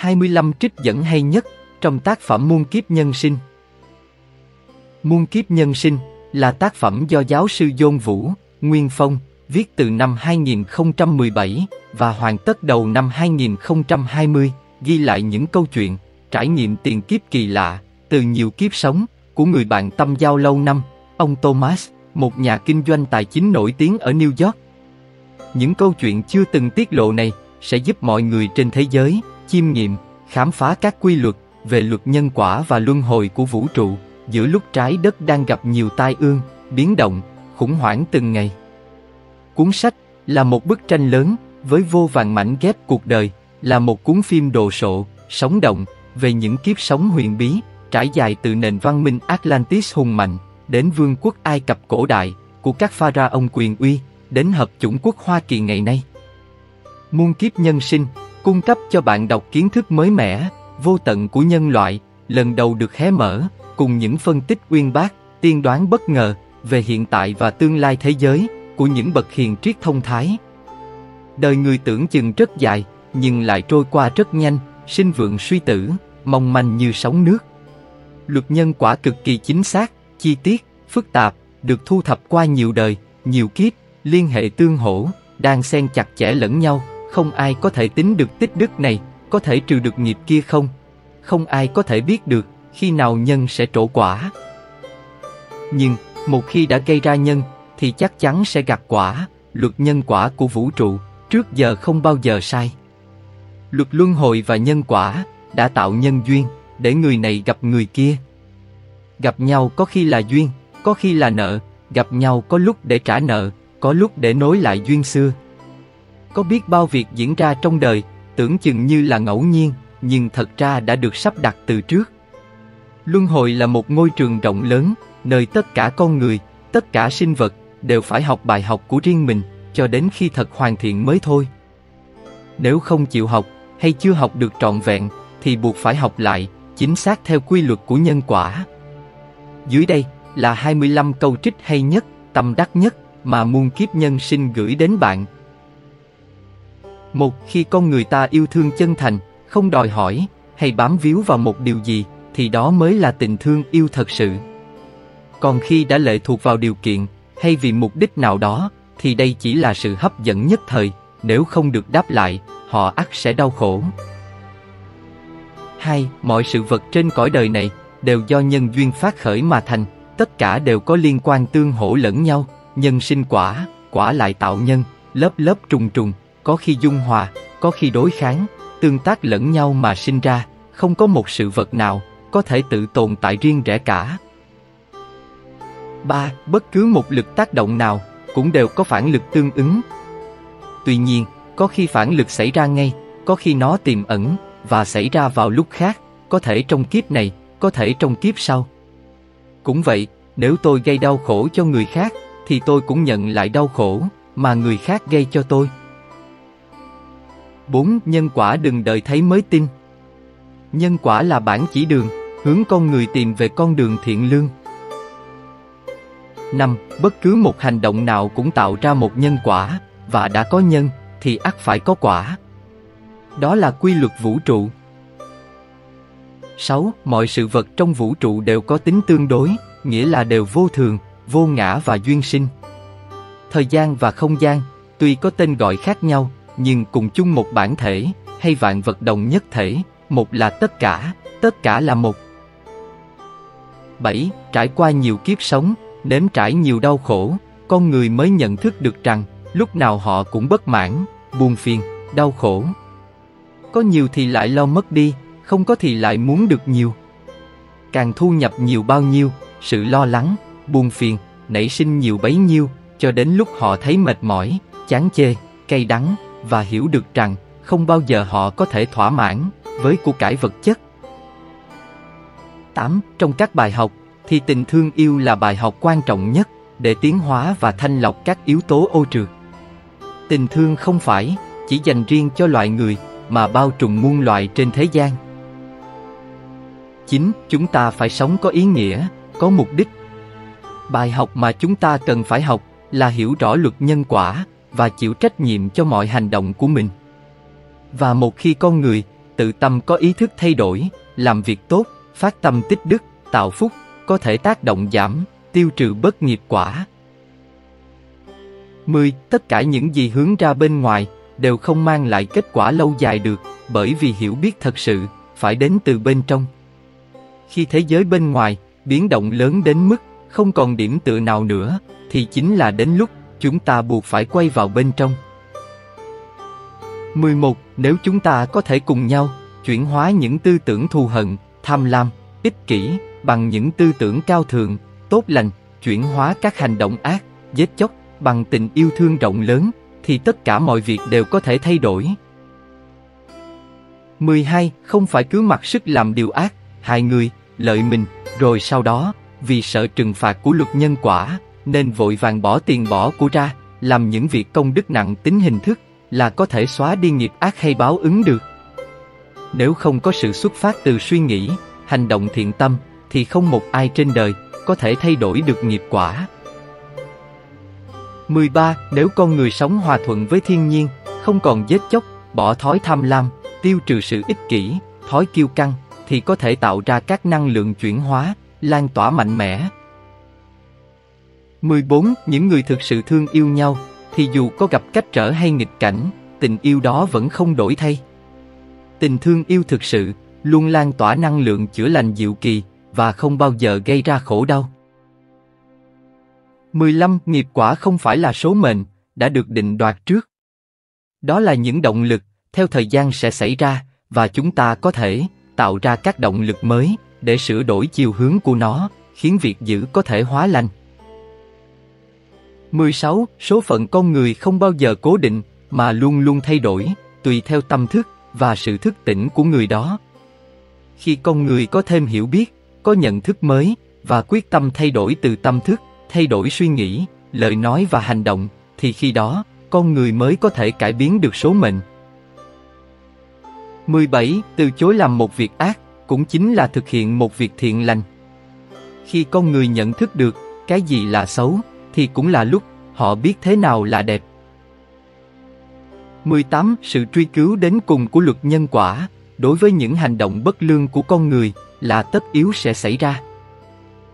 25 trích dẫn hay nhất trong tác phẩm Muôn kiếp nhân sinh. Muôn kiếp nhân sinh là tác phẩm do giáo sư John Vũ, Nguyên Phong, viết từ năm 2017 và hoàn tất đầu năm 2020, ghi lại những câu chuyện, trải nghiệm tiền kiếp kỳ lạ, từ nhiều kiếp sống, của người bạn tâm giao lâu năm, ông Thomas, một nhà kinh doanh tài chính nổi tiếng ở New York. Những câu chuyện chưa từng tiết lộ này sẽ giúp mọi người trên thế giới chiêm nghiệm, khám phá các quy luật về luật nhân quả và luân hồi của vũ trụ giữa lúc trái đất đang gặp nhiều tai ương, biến động, khủng hoảng từng ngày. Cuốn sách là một bức tranh lớn với vô vàng mảnh ghép cuộc đời, là một cuốn phim đồ sộ, sống động về những kiếp sống huyền bí, trải dài từ nền văn minh Atlantis hùng mạnh đến vương quốc Ai Cập cổ đại của các pharaoh quyền uy đến hợp chủng quốc Hoa Kỳ ngày nay. Muôn kiếp nhân sinh cung cấp cho bạn đọc kiến thức mới mẻ, vô tận của nhân loại, lần đầu được hé mở, cùng những phân tích uyên bác, tiên đoán bất ngờ về hiện tại và tương lai thế giới của những bậc hiền triết thông thái. Đời người tưởng chừng rất dài, nhưng lại trôi qua rất nhanh, sinh vượng suy tử, mong manh như sóng nước. Luật nhân quả cực kỳ chính xác, chi tiết, phức tạp, được thu thập qua nhiều đời, nhiều kiếp, liên hệ tương hỗ, đang xen chặt chẽ lẫn nhau, không ai có thể tính được tích đức này, có thể trừ được nghiệp kia không? Không ai có thể biết được khi nào nhân sẽ trổ quả. Nhưng, một khi đã gây ra nhân, thì chắc chắn sẽ gặt quả, luật nhân quả của vũ trụ, trước giờ không bao giờ sai. Luật luân hồi và nhân quả đã tạo nhân duyên để người này gặp người kia. Gặp nhau có khi là duyên, có khi là nợ, gặp nhau có lúc để trả nợ, có lúc để nối lại duyên xưa. Có biết bao việc diễn ra trong đời, tưởng chừng như là ngẫu nhiên, nhưng thật ra đã được sắp đặt từ trước. Luân hồi là một ngôi trường rộng lớn, nơi tất cả con người, tất cả sinh vật đều phải học bài học của riêng mình, cho đến khi thật hoàn thiện mới thôi. Nếu không chịu học hay chưa học được trọn vẹn, thì buộc phải học lại, chính xác theo quy luật của nhân quả. Dưới đây là 25 câu trích hay nhất, tâm đắc nhất mà muôn kiếp nhân sinh gửi đến bạn. Một khi con người ta yêu thương chân thành, không đòi hỏi hay bám víu vào một điều gì, thì đó mới là tình thương yêu thật sự. Còn khi đã lệ thuộc vào điều kiện hay vì mục đích nào đó, thì đây chỉ là sự hấp dẫn nhất thời, nếu không được đáp lại, họ ắt sẽ đau khổ. Hai, mọi sự vật trên cõi đời này đều do nhân duyên phát khởi mà thành, tất cả đều có liên quan tương hỗ lẫn nhau, nhân sinh quả, quả lại tạo nhân, lớp lớp trùng trùng, có khi dung hòa, có khi đối kháng, tương tác lẫn nhau mà sinh ra, không có một sự vật nào có thể tự tồn tại riêng rẽ cả. 3. Bất cứ một lực tác động nào cũng đều có phản lực tương ứng. Tuy nhiên, có khi phản lực xảy ra ngay, có khi nó tiềm ẩn và xảy ra vào lúc khác, có thể trong kiếp này, có thể trong kiếp sau. Cũng vậy, nếu tôi gây đau khổ cho người khác, thì tôi cũng nhận lại đau khổ mà người khác gây cho tôi. 4. Nhân quả đừng đợi thấy mới tin. Nhân quả là bản chỉ đường, hướng con người tìm về con đường thiện lương. 5. Bất cứ một hành động nào cũng tạo ra một nhân quả, và đã có nhân, thì ắt phải có quả. Đó là quy luật vũ trụ. 6. Mọi sự vật trong vũ trụ đều có tính tương đối, nghĩa là đều vô thường, vô ngã và duyên sinh. Thời gian và không gian, tuy có tên gọi khác nhau, nhưng cùng chung một bản thể, hay vạn vật đồng nhất thể, một là tất cả, tất cả là một. 7. Trải qua nhiều kiếp sống, nếm trải nhiều đau khổ, con người mới nhận thức được rằng, lúc nào họ cũng bất mãn, buồn phiền, đau khổ. Có nhiều thì lại lo mất đi, không có thì lại muốn được nhiều. Càng thu nhập nhiều bao nhiêu, sự lo lắng, buồn phiền, nảy sinh nhiều bấy nhiêu, cho đến lúc họ thấy mệt mỏi, chán chê, cay đắng, và hiểu được rằng không bao giờ họ có thể thỏa mãn với của cải vật chất. 8. Trong các bài học, thì tình thương yêu là bài học quan trọng nhất để tiến hóa và thanh lọc các yếu tố ô trượt. Tình thương không phải chỉ dành riêng cho loài người mà bao trùm muôn loài trên thế gian. 9. Chúng ta phải sống có ý nghĩa, có mục đích. Bài học mà chúng ta cần phải học là hiểu rõ luật nhân quả và chịu trách nhiệm cho mọi hành động của mình. Và một khi con người tự tâm có ý thức thay đổi, làm việc tốt, phát tâm tích đức, tạo phúc, có thể tác động giảm, tiêu trừ bất nghiệp quả. 10. Tất cả những gì hướng ra bên ngoài đều không mang lại kết quả lâu dài được, bởi vì hiểu biết thật sự phải đến từ bên trong. Khi thế giới bên ngoài biến động lớn đến mức không còn điểm tựa nào nữa, thì chính là đến lúc chúng ta buộc phải quay vào bên trong. 11. Nếu chúng ta có thể cùng nhau chuyển hóa những tư tưởng thù hận, tham lam, ích kỷ bằng những tư tưởng cao thượng, tốt lành, chuyển hóa các hành động ác, giết chóc bằng tình yêu thương rộng lớn, thì tất cả mọi việc đều có thể thay đổi. 12. Không phải cứ mặc sức làm điều ác, hại người, lợi mình, rồi sau đó, vì sợ trừng phạt của luật nhân quả, nên vội vàng bỏ tiền bỏ của ra, làm những việc công đức nặng tính hình thức, là có thể xóa đi nghiệp ác hay báo ứng được. Nếu không có sự xuất phát từ suy nghĩ, hành động thiện tâm, thì không một ai trên đời có thể thay đổi được nghiệp quả. 13. Nếu con người sống hòa thuận với thiên nhiên, không còn giết chóc, bỏ thói tham lam, tiêu trừ sự ích kỷ, thói kiêu căng, thì có thể tạo ra các năng lượng chuyển hóa, lan tỏa mạnh mẽ. 14. Những người thực sự thương yêu nhau, thì dù có gặp cách trở hay nghịch cảnh, tình yêu đó vẫn không đổi thay. Tình thương yêu thực sự luôn lan tỏa năng lượng chữa lành diệu kỳ và không bao giờ gây ra khổ đau. 15. Nghiệp quả không phải là số mệnh, đã được định đoạt trước. Đó là những động lực, theo thời gian sẽ xảy ra, và chúng ta có thể tạo ra các động lực mới để sửa đổi chiều hướng của nó, khiến việc giữ có thể hóa lành. 16. Số phận con người không bao giờ cố định, mà luôn luôn thay đổi, tùy theo tâm thức và sự thức tỉnh của người đó. Khi con người có thêm hiểu biết, có nhận thức mới và quyết tâm thay đổi từ tâm thức, thay đổi suy nghĩ, lời nói và hành động, thì khi đó, con người mới có thể cải biến được số mệnh. 17. Từ chối làm một việc ác, cũng chính là thực hiện một việc thiện lành. Khi con người nhận thức được cái gì là xấu, thì cũng là lúc họ biết thế nào là đẹp. 18. Sự truy cứu đến cùng của luật nhân quả đối với những hành động bất lương của con người là tất yếu sẽ xảy ra.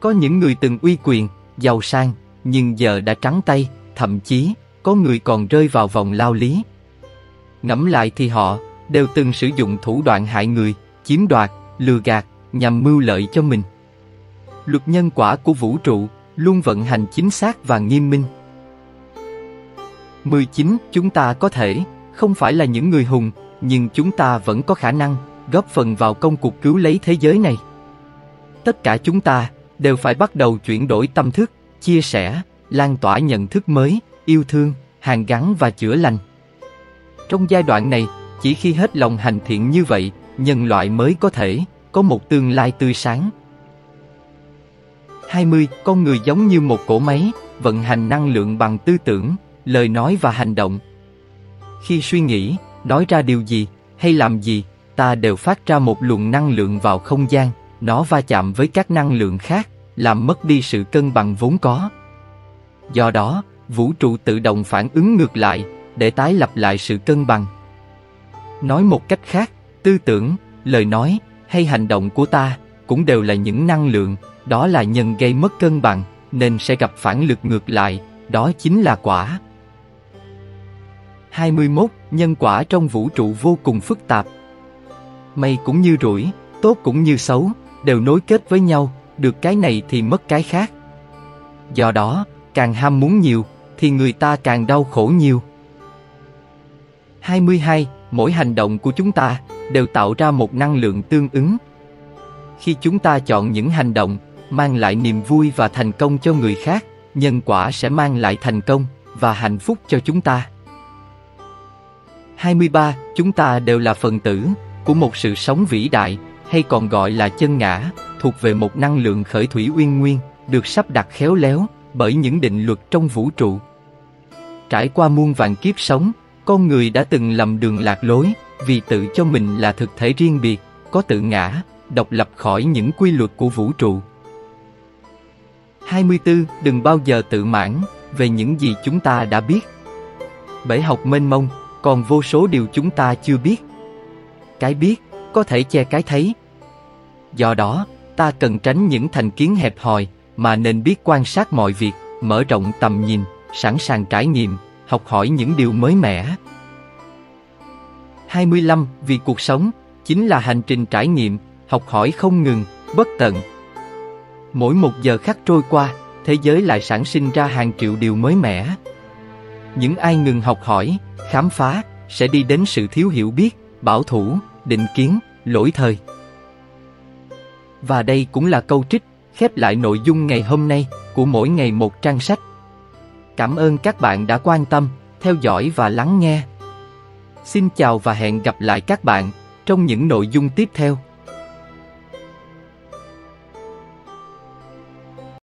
Có những người từng uy quyền, giàu sang, nhưng giờ đã trắng tay, thậm chí có người còn rơi vào vòng lao lý. Ngẫm lại thì họ đều từng sử dụng thủ đoạn hại người, chiếm đoạt, lừa gạt nhằm mưu lợi cho mình. Luật nhân quả của vũ trụ luôn vận hành chính xác và nghiêm minh. 19. Chúng ta có thể không phải là những người hùng, nhưng chúng ta vẫn có khả năng góp phần vào công cuộc cứu lấy thế giới này. Tất cả chúng ta đều phải bắt đầu chuyển đổi tâm thức, chia sẻ, lan tỏa nhận thức mới, yêu thương, hàn gắn và chữa lành. Trong giai đoạn này, chỉ khi hết lòng hành thiện như vậy, nhân loại mới có thể có một tương lai tươi sáng. 20. Con người giống như một cỗ máy, vận hành năng lượng bằng tư tưởng, lời nói và hành động. Khi suy nghĩ, nói ra điều gì, hay làm gì, ta đều phát ra một luồng năng lượng vào không gian, nó va chạm với các năng lượng khác, làm mất đi sự cân bằng vốn có. Do đó, vũ trụ tự động phản ứng ngược lại, để tái lập lại sự cân bằng. Nói một cách khác, tư tưởng, lời nói hay hành động của ta cũng đều là những năng lượng, đó là nhân gây mất cân bằng, nên sẽ gặp phản lực ngược lại, đó chính là quả. 21. Nhân quả trong vũ trụ vô cùng phức tạp. May cũng như rủi, tốt cũng như xấu, đều nối kết với nhau, được cái này thì mất cái khác. Do đó, càng ham muốn nhiều, thì người ta càng đau khổ nhiều. 22. Mỗi hành động của chúng ta đều tạo ra một năng lượng tương ứng. Khi chúng ta chọn những hành động mang lại niềm vui và thành công cho người khác, nhân quả sẽ mang lại thành công và hạnh phúc cho chúng ta. 23. Chúng ta đều là phần tử của một sự sống vĩ đại, hay còn gọi là chân ngã, thuộc về một năng lượng khởi thủy uyên nguyên, được sắp đặt khéo léo bởi những định luật trong vũ trụ. Trải qua muôn vạn kiếp sống, con người đã từng lầm đường lạc lối, vì tự cho mình là thực thể riêng biệt, có tự ngã, độc lập khỏi những quy luật của vũ trụ. 24. Đừng bao giờ tự mãn về những gì chúng ta đã biết. Bể học mênh mông, còn vô số điều chúng ta chưa biết. Cái biết có thể che cái thấy. Do đó, ta cần tránh những thành kiến hẹp hòi, mà nên biết quan sát mọi việc, mở rộng tầm nhìn, sẵn sàng trải nghiệm, học hỏi những điều mới mẻ. 25. Vì cuộc sống chính là hành trình trải nghiệm, học hỏi không ngừng, bất tận. Mỗi một giờ khắc trôi qua, thế giới lại sản sinh ra hàng triệu điều mới mẻ. Những ai ngừng học hỏi, khám phá, sẽ đi đến sự thiếu hiểu biết, bảo thủ, định kiến, lỗi thời. Và đây cũng là câu trích khép lại nội dung ngày hôm nay của mỗi ngày một trang sách. Cảm ơn các bạn đã quan tâm, theo dõi và lắng nghe. Xin chào và hẹn gặp lại các bạn trong những nội dung tiếp theo.